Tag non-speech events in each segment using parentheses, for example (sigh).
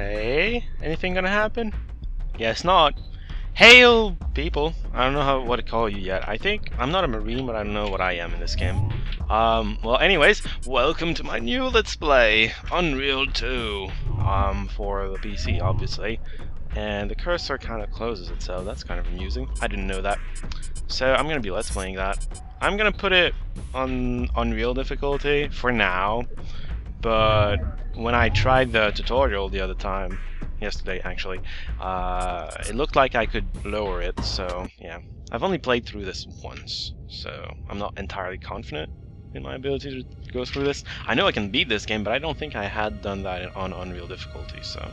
Okay. Anything gonna happen? Guess not. Hail, people. I don't know how what to call you yet. I think I'm not a marine, but I don't know what I am in this game. Um. Well, anyways, welcome to my new Let's Play, Unreal 2. Um, for the PC, obviously. And the cursor kind of closes itself. That's kind of amusing. I didn't know that. So I'm gonna be Let's Playing that. I'm gonna put it on Unreal difficulty for now. But when I tried the tutorial the other time, yesterday actually, uh, it looked like I could lower it, so yeah. I've only played through this once, so I'm not entirely confident in my ability to go through this. I know I can beat this game, but I don't think I had done that on Unreal difficulty, so...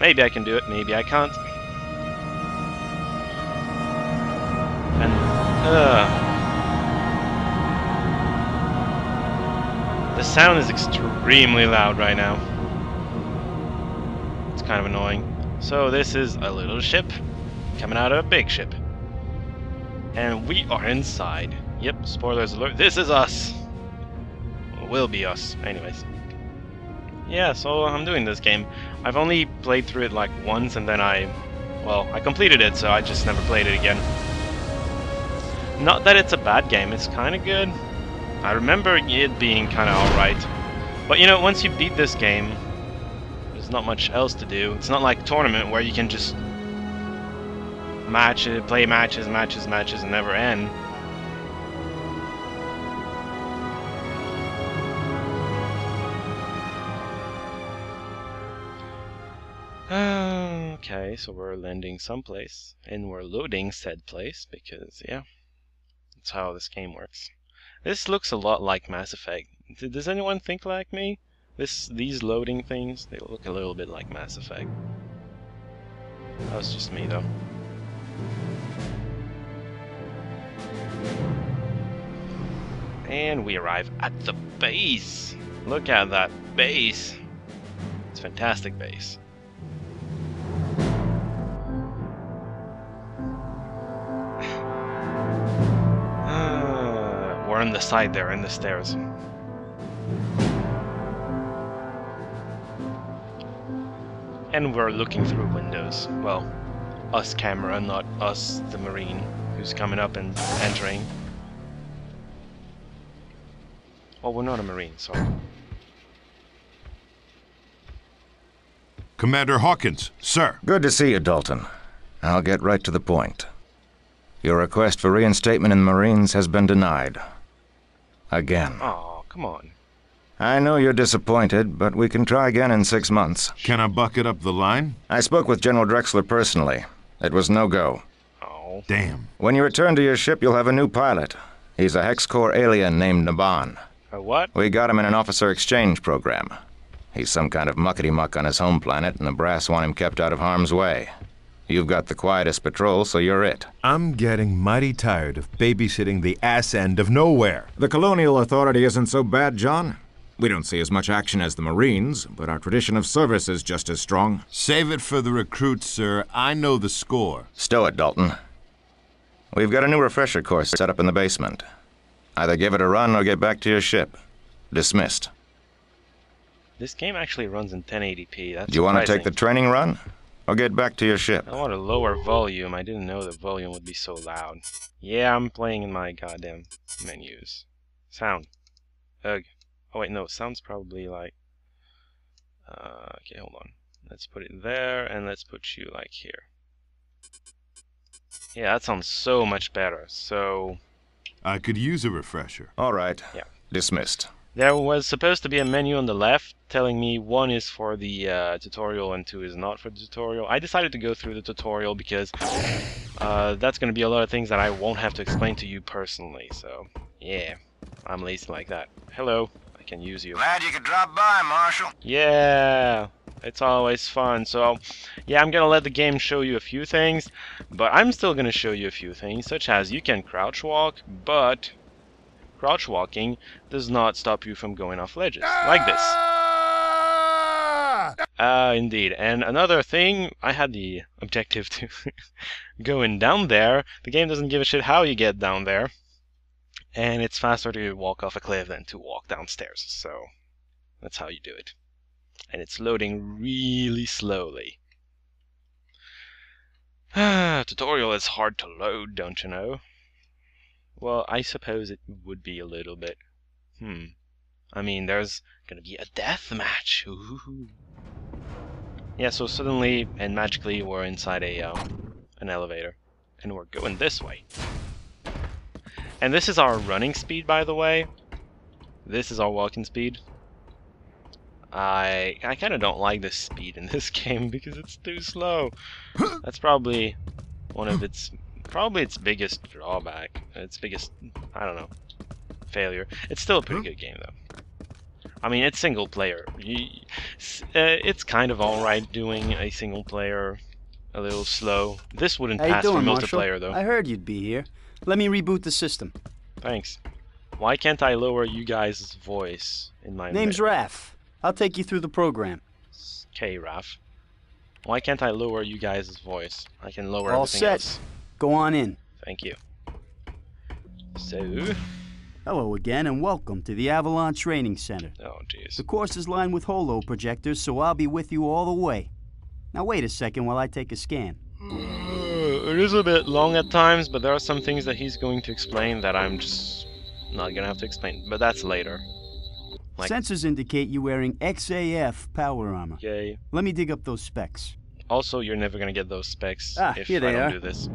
Maybe I can do it, maybe I can't. And, uh, The sound is extremely loud right now. It's kind of annoying. So this is a little ship coming out of a big ship. And we are inside. Yep, spoilers alert. This is us! Will be us, anyways. Yeah, so I'm doing this game. I've only played through it like once and then I... Well, I completed it, so I just never played it again. Not that it's a bad game, it's kind of good. I remember it being kind of alright. But you know, once you beat this game, there's not much else to do. It's not like tournament where you can just match it, play matches, matches, matches, and never end. (sighs) okay, so we're landing someplace, and we're loading said place, because, yeah, that's how this game works. This looks a lot like Mass Effect. Does anyone think like me? This, These loading things, they look a little bit like Mass Effect. That was just me, though. And we arrive at the base! Look at that base! It's fantastic base. Side there, in the stairs. And we're looking through windows. Well, us camera, not us, the marine, who's coming up and entering. Well, we're not a marine, so... Commander Hawkins, sir. Good to see you, Dalton. I'll get right to the point. Your request for reinstatement in the Marines has been denied. Again. Oh, come on. I know you're disappointed, but we can try again in six months. Can I bucket up the line? I spoke with General Drexler personally. It was no go. Oh. Damn. When you return to your ship, you'll have a new pilot. He's a Hex Corps alien named Ne'Ban. A what? We got him in an officer exchange program. He's some kind of muckety-muck on his home planet, and the brass want him kept out of harm's way. You've got the quietest patrol, so you're it. I'm getting mighty tired of babysitting the ass end of nowhere. The Colonial Authority isn't so bad, John. We don't see as much action as the Marines, but our tradition of service is just as strong. Save it for the recruits, sir. I know the score. Stow it, Dalton. We've got a new refresher course set up in the basement. Either give it a run or get back to your ship. Dismissed. This game actually runs in 1080p. That's Do you want to take the training run? Or get back to your ship? I want a lower volume. I didn't know the volume would be so loud. Yeah, I'm playing in my goddamn menus. Sound. Ugh. Oh wait, no. Sound's probably like... Uh, okay, hold on. Let's put it there, and let's put you like here. Yeah, that sounds so much better. So, I could use a refresher. All right. Yeah. Dismissed. There was supposed to be a menu on the left telling me one is for the uh, tutorial and two is not for the tutorial. I decided to go through the tutorial because uh, that's going to be a lot of things that I won't have to explain to you personally. So, yeah, I'm lazy like that. Hello, I can use you. Glad you could drop by, Marshal. Yeah, it's always fun. So, yeah, I'm gonna let the game show you a few things, but I'm still gonna show you a few things, such as you can crouch walk, but crouch walking does not stop you from going off ledges, like this. Uh, indeed. And another thing, I had the objective to (laughs) going down there. The game doesn't give a shit how you get down there. And it's faster to walk off a cliff than to walk downstairs. So, that's how you do it. And it's loading really slowly. (sighs) Tutorial is hard to load, don't you know? Well, I suppose it would be a little bit. Hmm. I mean, there's gonna be a death match. (laughs) Ooh. Yeah, so suddenly and magically we're inside a um, an elevator, and we're going this way. And this is our running speed, by the way. This is our walking speed. I I kind of don't like the speed in (laughs) this game because it's too slow. (laughs) That's probably one of its probably its biggest drawback. Its biggest I don't know failure. It's still a pretty good game though. I mean, it's single player. Uh, it's kind of alright doing a single player a little slow. This wouldn't How pass doing, for Marshall? multiplayer though. I heard you'd be here. Let me reboot the system. Thanks. Why can't I lower you guys' voice in my Name's mi- Raf. I'll take you through the program. Okay, Raf. Why can't I lower you guys' voice? I can lower All everything set. else. Go on in. Thank you. So, Hello again, and welcome to the Avalon Training Center. oh jeez. The course is lined with holo projectors, so I'll be with you all the way. Now wait a second while I take a scan. Uh, it is a bit long at times, but there are some things that he's going to explain that I'm just not gonna have to explain. But that's later. Like- Sensors indicate you wearing XAF power armor. Yay. Let me dig up those specs. Also, you're never gonna get those specs Ah, if I don't are. do this.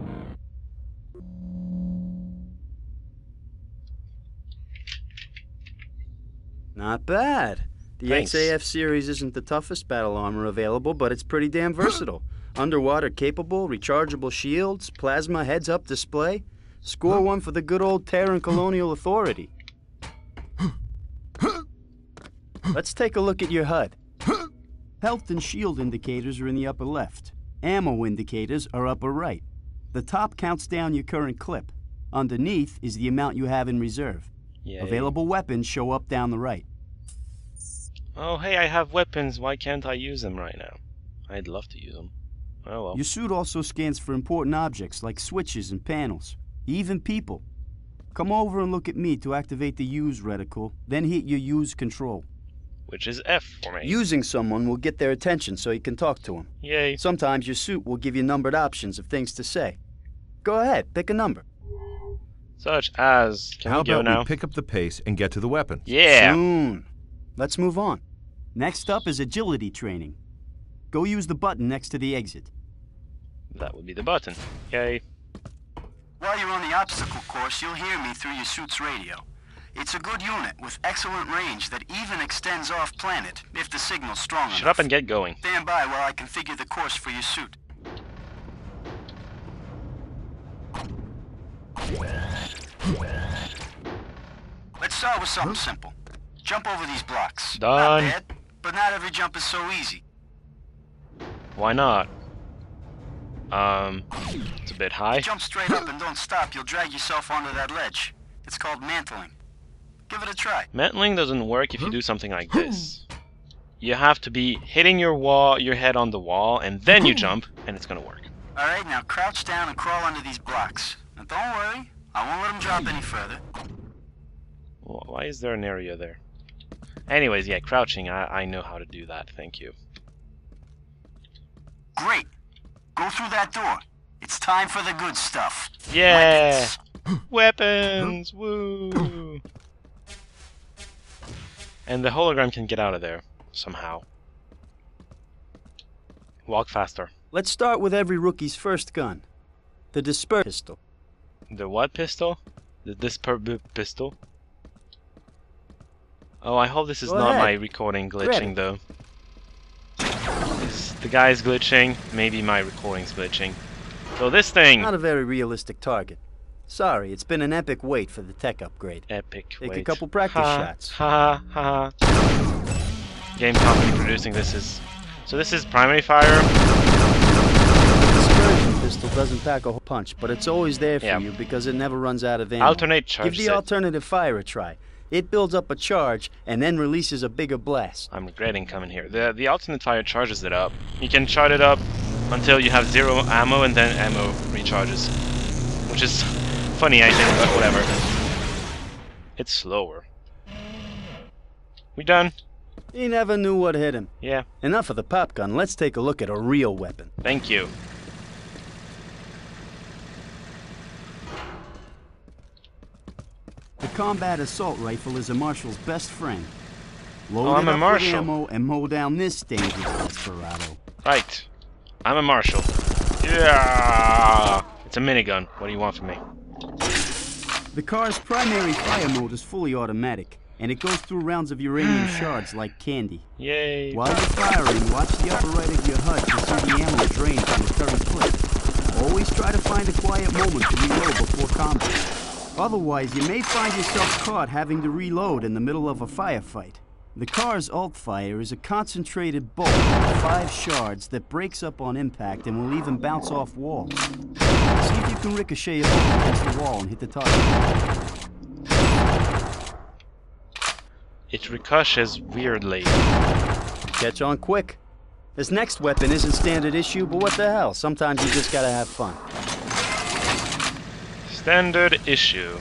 Not bad. The Thanks. XAF series isn't the toughest battle armor available, but it's pretty damn (gasps) versatile. Underwater capable, rechargeable shields, plasma heads up display. Score one for the good old Terran Colonial Authority. Let's take a look at your HUD. Health and shield indicators are in the upper left. Ammo indicators are upper right. The top counts down your current clip. Underneath is the amount you have in reserve. Yay. Available weapons show up down the right. Oh, hey, I have weapons. Why can't I use them right now? I'd love to use them. Oh well. Your suit also scans for important objects like switches and panels, even people. Come over and look at me to activate the use reticle, then hit your use control. Which is F for me. Using someone will get their attention so you can talk to them. Yay. Sometimes your suit will give you numbered options of things to say. Go ahead, pick a number. Such as. Can How we go about now? we pick up the pace and get to the weapons? yeah. Soon. Let's move on. Next up is agility training. Go use the button next to the exit. That would be the button. Yay. While you're on the obstacle course, you'll hear me through your suit's radio. It's a good unit with excellent range that even extends off planet if the signal's strong Shut enough. up and get going. Stand by while I configure the course for your suit. Let's start with something simple. Jump over these blocks. Done. Not bad, but not every jump is so easy. Why not? Um, it's a bit high. Jump straight up and don't stop, you'll drag yourself onto that ledge. It's called mantling. Give it a try. Mantling doesn't work if you do something like this. You have to be hitting your wall, your head on the wall, and then you jump, and it's gonna work. Alright, now crouch down and crawl under these blocks. Now don't worry, I won't let them drop any further. Wh- Why is there an area there? Anyways, yeah, crouching, I, I know how to do that, thank you. Great. Go through that door. It's time for the good stuff. Yeah! (gasps) Weapons! Woo! And the hologram can get out of there, somehow. Walk faster. Let's start with every rookie's first gun. The disperse pistol. The what pistol? The disper pistol? Oh, I hope this is Go not ahead. my recording glitching Grab though. The guy's glitching, maybe my recording's glitching. So this thing, Not a very realistic target. Sorry, it's been an epic wait for the tech upgrade. epic. Take a couple practice ha, shots. Ha ha ha. Game company producing this is. So this is primary fire. Dispersion pistol doesn't pack a punch, but it's always there for Yeah. you because it never runs out of ammo. Alternate charge. Give the alternative fire a try. It builds up a charge and then releases a bigger blast. I'm regretting coming here. The the alternate fire charges it up. You can charge it up until you have zero ammo and then ammo recharges. Which is funny I think, but whatever. It's slower. We done? He never knew what hit him. Yeah, Enough of the pop gun. Let's take a look at a real weapon. thank you. Combat assault rifle is a marshal's best friend. Load Oh, I'm a up marshal. ammo and mow down this dangerous desperado. Right. I'm a marshal. Yeah. It's a minigun. What do you want from me? The car's primary fire mode is fully automatic, and it goes through rounds of uranium (sighs) shards like candy. Yay. While you're firing, watch the upper right of your HUD to see the ammo drain from the current clip. Always try to find a quiet moment to reload before combat. Otherwise, you may find yourself caught having to reload in the middle of a firefight. The car's alt fire is a concentrated bolt of five shards that breaks up on impact and will even bounce off walls. See if you can ricochet a bolt against the wall and hit the target. It ricochets weirdly. Catch on quick. This next weapon isn't standard issue, but what the hell? Sometimes you just gotta have fun. Standard issue.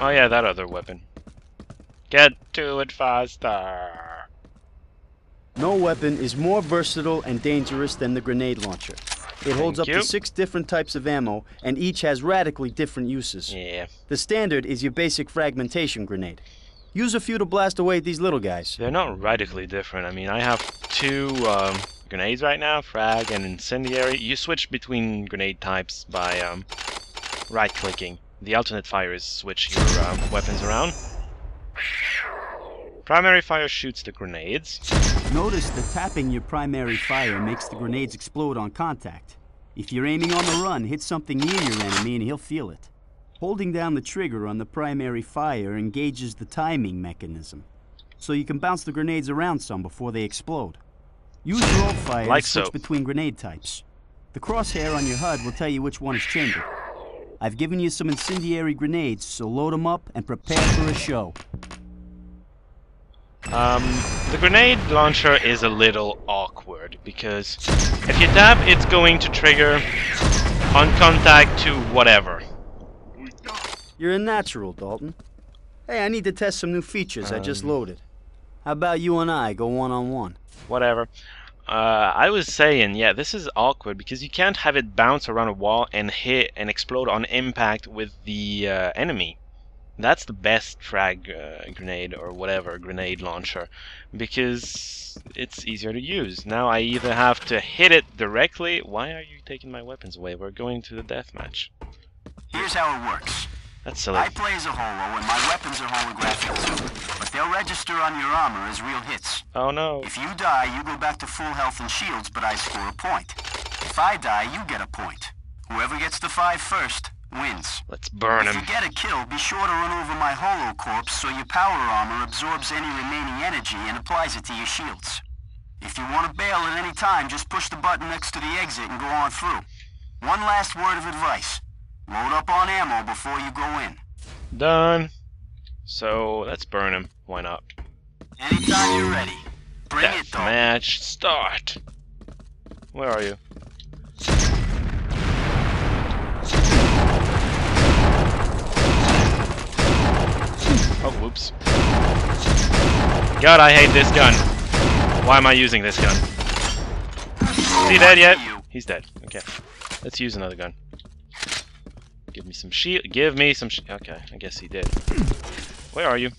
Oh yeah, that other weapon. Get to it faster. No weapon is more versatile and dangerous than the grenade launcher. It holds Thank up you. to six different types of ammo, and each has radically different uses. Yeah. The standard is your basic fragmentation grenade. Use a few to blast away these little guys. They're not radically different. I mean, I have two um, grenades right now, frag and incendiary. You switch between grenade types by um, right-clicking. The alternate fire is switch your um, weapons around. Primary fire shoots the grenades. Notice that tapping your primary fire makes the grenades explode on contact. If you're aiming on the run, hit something near your enemy and he'll feel it. Holding down the trigger on the primary fire engages the timing mechanism, so you can bounce the grenades around some before they explode. Use your alt fire Like to switch so. between grenade types. The crosshair on your HUD will tell you which one is chambered. I've given you some incendiary grenades, so load them up and prepare for a show. Um, the grenade launcher is a little awkward because if you tap, it's going to trigger on contact to whatever. You're a natural, Dalton. Hey, I need to test some new features I just loaded. How about you and I go one on one? whatever. Uh, I was saying, yeah, this is awkward because you can't have it bounce around a wall and hit and explode on impact with the uh, enemy. That's the best frag uh, grenade or whatever grenade launcher because it's easier to use. Now I either have to hit it directly. Why are you taking my weapons away? We're going to the deathmatch. Here's how it works. That's silly. I play as a holo, and my weapons are holographic too. But they'll register on your armor as real hits. Oh no. If you die, you go back to full health and shields, but I score a point. If I die, you get a point. Whoever gets the five first wins. Let's burn If him. you get a kill, be sure to run over my holo corpse so your power armor absorbs any remaining energy and applies it to your shields. If you want to bail at any time, just push the button next to the exit and go on through. One last word of advice. Load up on ammo before you go in. Done. So let's burn him. Why not? Anytime you're ready. Bring it, Death Dalton. match start. Where are you? Oh, whoops. God, I hate this gun. Why am I using this gun? Is he dead yet? He's dead. Okay. Let's use another gun. Give me some shield. Give me some Okay, I guess he did. Where are you?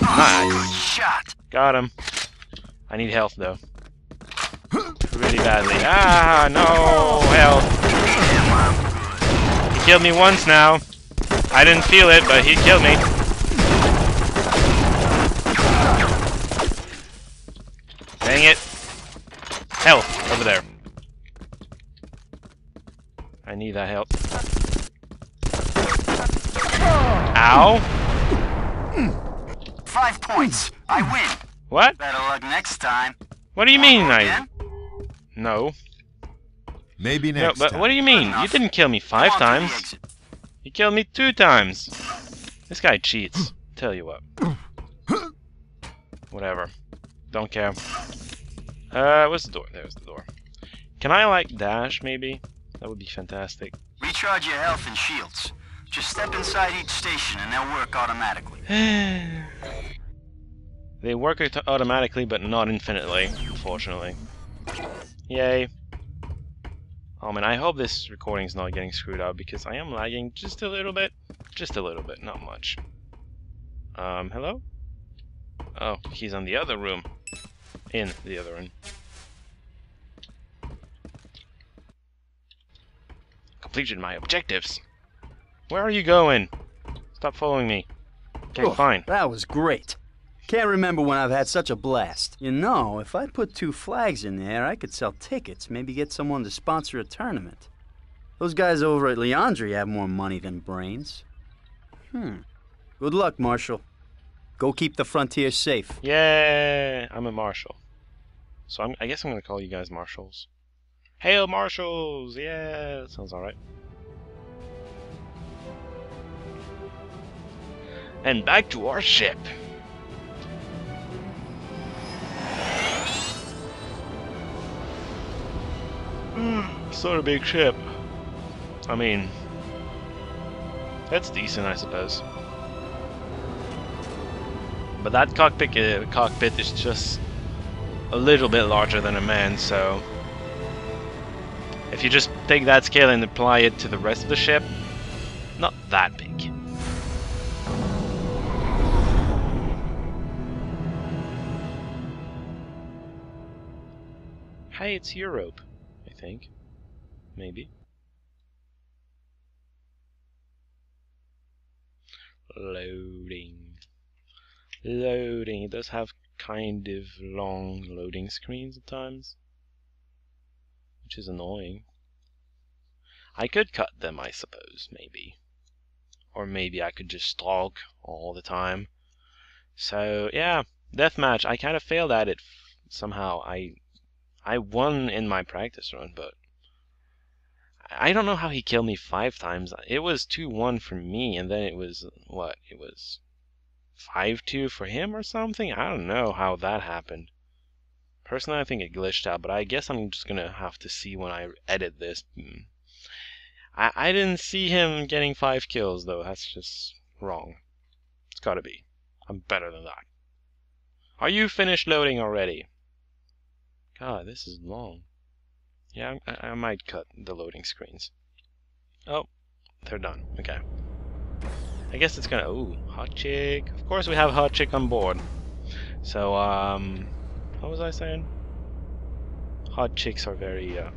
Nice. Shot. Got him. I need health though. Really badly. Ah, no health. He killed me once now. I didn't feel it, but he killed me. Dang it. Health over there. I need that help. Ow. Five points. I win. What? Better luck next time. What do you mean I... No. Maybe next No, but time. what do you mean? You didn't kill me five Go on through the times. exit. You killed me two times. This guy cheats. Tell you what. (laughs) Whatever. Don't care. Uh, where's the door? There's the door. Can I, like, dash, maybe? That would be fantastic. Recharge your health and shields. Just step inside each station and they'll work automatically. (sighs) they work auto- automatically, but not infinitely, unfortunately. Yay. Oh man, I hope this recording's not getting screwed up because I am lagging just a little bit. Just a little bit, not much. Um, hello? Oh, he's on the other room. In the other one. Completed my objectives. Where are you going? Stop following me. Okay, Oof, fine. That was great. Can't remember when I've had such a blast. You know, if I put two flags in there, I could sell tickets, maybe get someone to sponsor a tournament. Those guys over at Liandri have more money than brains. Hmm. Good luck, Marshal. Go keep the frontier safe. Yeah, I'm a marshal. So I'm, I guess I'm gonna call you guys marshals. Hail marshals! Yeah, sounds alright. And back to our ship. Hmm, sort of big ship. I mean, that's decent, I suppose. But that cockpit, uh, cockpit is just a little bit larger than a man, so if you just take that scale and apply it to the rest of the ship, not that big. Hey, it's Europe, I think. Maybe. Loading. Loading. It does have kind of long loading screens at times. Which is annoying. I could cut them, I suppose, maybe. Or maybe I could just talk all the time. So, yeah, deathmatch. I kind of failed at it somehow. I I won in my practice run, but I don't know how he killed me five times. It was 2-1 for me, and then it was, what, it was 5-2 for him or something? I don't know how that happened. Personally, I think it glitched out, but I guess I'm just gonna have to see when I edit this. Hmm. I, I didn't see him getting five kills, though. That's just wrong. It's gotta be. I'm better than that. Are you finished loading already? God, this is long. Yeah, I, I might cut the loading screens. Oh, they're done. Okay. I guess it's gonna. Ooh, hot chick. Of course, we have hot chick on board. So, um, what was I saying? Hot chicks are very uh,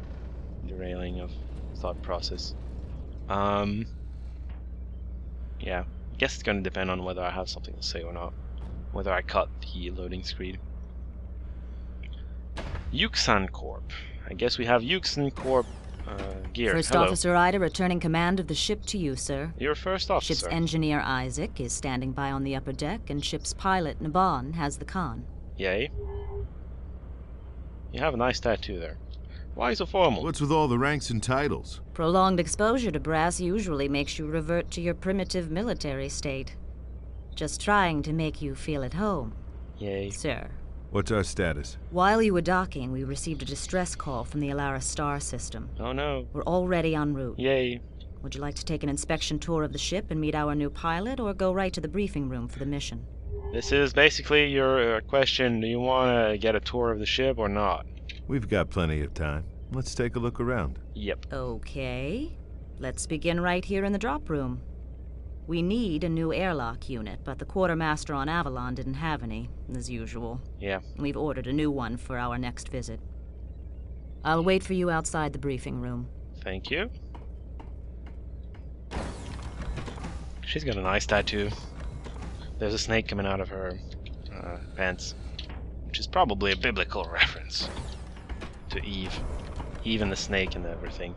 derailing of thought process. Um, yeah, I guess it's gonna depend on whether I have something to say or not. Whether I cut the loading screen. Yuxan Corp. I guess we have Yuxan Corp uh, gear. First Hello. Officer Aida returning command of the ship to you, sir. You're first officer. Ship's engineer Isaak is standing by on the upper deck, and ship's pilot Ne'Ban has the con. Yay. You have a nice tattoo there. Why so formal? What's with all the ranks and titles? Prolonged exposure to brass usually makes you revert to your primitive military state. Just trying to make you feel at home, Yay. sir. What's our status? While you were docking, we received a distress call from the Alara star system. Oh no. We're already en route. Yay. Would you like to take an inspection tour of the ship and meet our new pilot, or go right to the briefing room for the mission? This is basically your uh, question. Do you want to get a tour of the ship or not? We've got plenty of time. Let's take a look around. Yep. Okay. Let's begin right here in the drop room. We need a new airlock unit, but the quartermaster on Avalon didn't have any, as usual. Yeah. We've ordered a new one for our next visit. I'll wait for you outside the briefing room. Thank you. She's got a nice tattoo. There's a snake coming out of her uh, pants, which is probably a biblical (laughs) reference to Eve. Eve and the snake and everything.